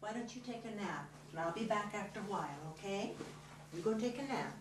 why don't you take a nap? And I'll be back after a while, okay? You go take a nap.